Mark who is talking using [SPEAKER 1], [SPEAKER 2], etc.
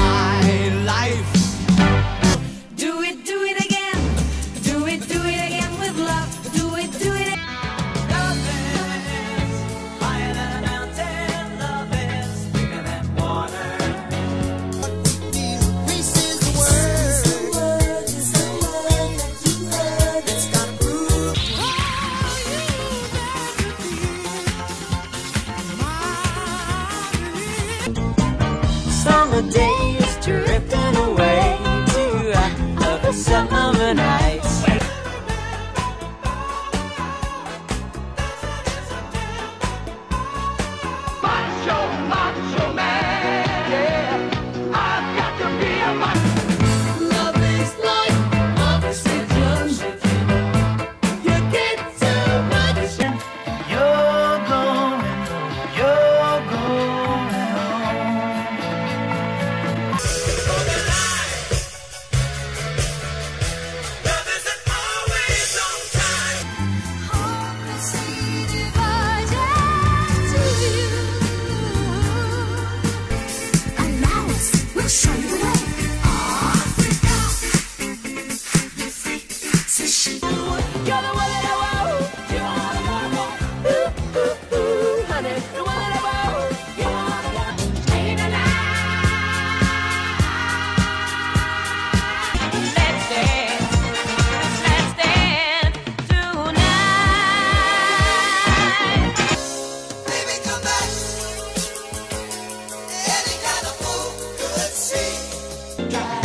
[SPEAKER 1] I away to a Yeah.